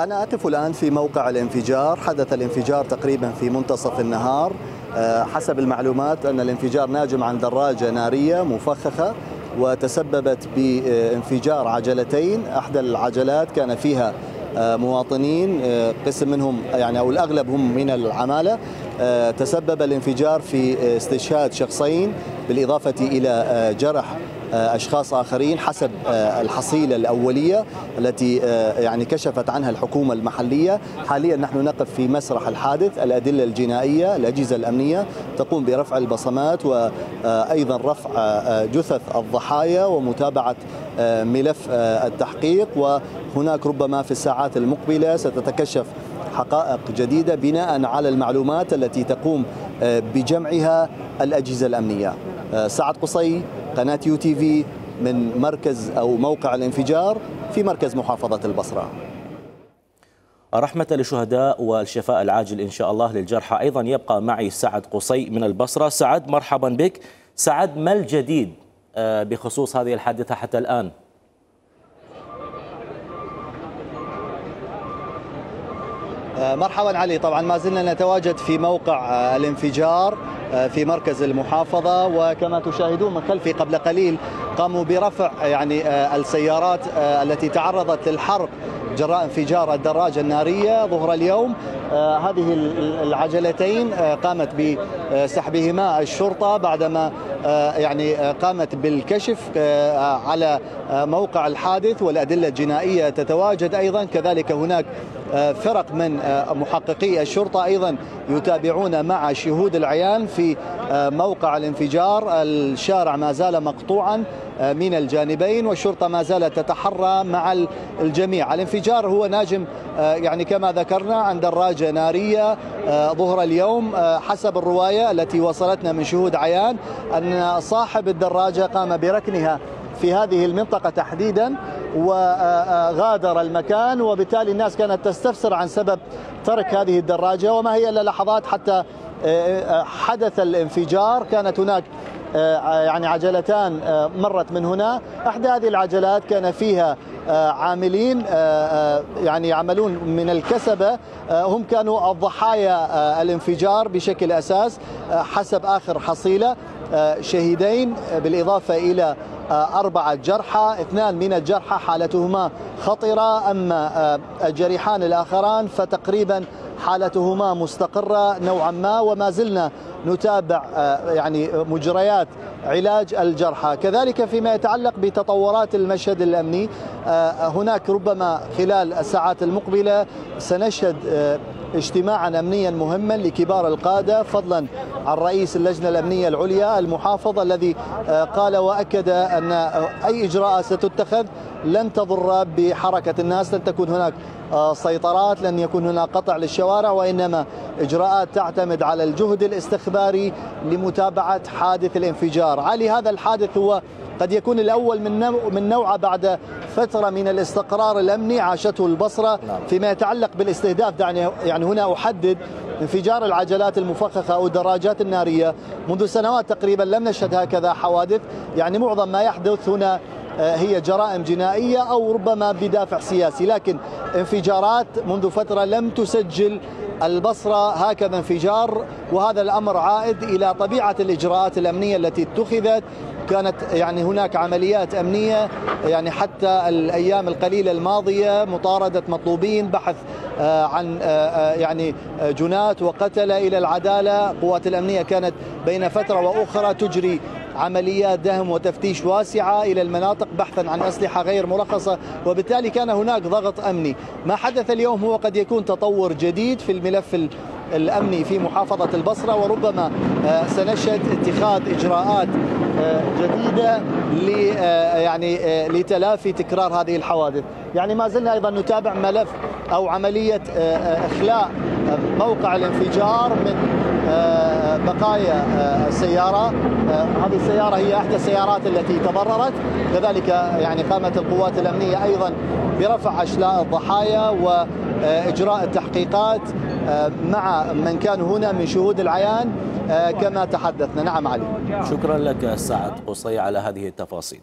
أنا أقف الآن في موقع الانفجار حدث الانفجار تقريبا في منتصف النهار. حسب المعلومات أن الانفجار ناجم عن دراجة نارية مفخخة وتسببت بانفجار عجلتين. أحدى العجلات كان فيها مواطنين قسم منهم يعني أو الأغلب هم من العمالة. تسبب الانفجار في استشهاد شخصين بالإضافة إلى جرح أشخاص آخرين حسب الحصيلة الأولية التي يعني كشفت عنها الحكومة المحلية. حاليا نحن نقف في مسرح الحادث الأدلة الجنائية الأجهزة الأمنية تقوم برفع البصمات وأيضا رفع جثث الضحايا ومتابعة ملف التحقيق. وهناك ربما في الساعات المقبلة ستتكشف حقائق جديدة بناء على المعلومات التي تقوم بجمعها الأجهزة الأمنية. سعد قصي قناة يو تي في من مركز أو موقع الانفجار في مركز محافظة البصرة. رحمة للشهداء والشفاء العاجل إن شاء الله للجرحى. أيضا يبقى معي سعد قصي من البصرة. سعد مرحبا بك. سعد ما الجديد بخصوص هذه الحادثة حتى الآن؟ مرحبا علي. طبعا ما زلنا نتواجد في موقع الانفجار. في مركز المحافظة. وكما تشاهدون من خلفي قبل قليل قاموا برفع يعني السيارات التي تعرضت للحرق جراء انفجار الدراجة النارية ظهر اليوم. هذه العجلتين قامت بسحبهما الشرطة بعدما يعني قامت بالكشف على موقع الحادث والأدلة الجنائية تتواجد أيضا. كذلك هناك فرق من محققي الشرطة أيضا يتابعون مع شهود العيان في موقع الانفجار. الشارع ما زال مقطوعا من الجانبين والشرطة ما زالت تتحرى مع الجميع. الانفجار هو ناجم يعني كما ذكرنا عن دراجة نارية ظهر اليوم حسب الرواية التي وصلتنا من شهود عيان أن صاحب الدراجة قام بركنها في هذه المنطقة تحديدا. وغادر المكان وبالتالي الناس كانت تستفسر عن سبب ترك هذه الدراجة. وما هي إلا لحظات حتى حدث يعني كانت هناك يعني عجلتان مرت من هنا. إحدى هذه العجلات كان فيها عاملين يعني يعملون من الكسبة. هم كانوا الضحايا الانفجار بشكل أساس حسب آخر حصيلة. شهيدين بالإضافة إلى أربعة جرحى اثنان من الجرحى حالتهما خطرة أما الجريحان الآخران فتقريبا حالتهما مستقرة نوعا ما وما زلنا نتابع يعني مجريات علاج الجرحى. كذلك فيما يتعلق بتطورات المشهد الأمني هناك ربما خلال الساعات المقبلة سنشهد اجتماعا امنيا مهما لكبار القادة فضلا عن رئيس اللجنة الأمنية العليا المحافظ الذي قال وأكد أن أي اجراءات ستتخذ لن تضر بحركة الناس لن تكون هناك سيطرات لن يكون هناك قطع للشوارع وإنما إجراءات تعتمد على الجهد الاستخباري لمتابعة حادث الانفجار. علي هذا الحادث هو قد يكون الأول من من نوعه بعد فترة من الاستقرار الأمني عاشته البصرة. فيما يتعلق بالاستهداف دعني يعني هنا أحدد انفجار العجلات المفخخة أو الدراجات النارية. منذ سنوات تقريبا لم نشهد هكذا حوادث. يعني معظم ما يحدث هنا هي جرائم جنائية أو ربما بدافع سياسي. لكن انفجارات منذ فترة لم تسجل البصرة هكذا انفجار وهذا الأمر عائد إلى طبيعة الإجراءات الأمنية التي اتخذت. كانت يعني هناك عمليات أمنية يعني حتى الأيام القليلة الماضية مطاردة مطلوبين بحث عن يعني جنات وقتلة إلى العدالة. قوات الأمنية كانت بين فترة وأخرى تجري عمليات دهم وتفتيش واسعة إلى المناطق بحثا عن أسلحة غير مرخصة وبالتالي كان هناك ضغط أمني. ما حدث اليوم هو قد يكون تطور جديد في الملف الأمني في محافظة البصرة وربما سنشهد اتخاذ إجراءات جديدة يعني لتلافي تكرار هذه الحوادث. يعني ما زلنا أيضا نتابع ملف أو عملية إخلاء موقع الانفجار من بقايا السيارة. هذه السيارة هي إحدى السيارات التي تضررت كذلك يعني قامت القوات الأمنية أيضا برفع أشلاء الضحايا وإجراء التحقيقات مع من كانوا هنا من شهود العيان كما تحدثنا. نعم علي. شكرا لك سعد قصي على هذه التفاصيل.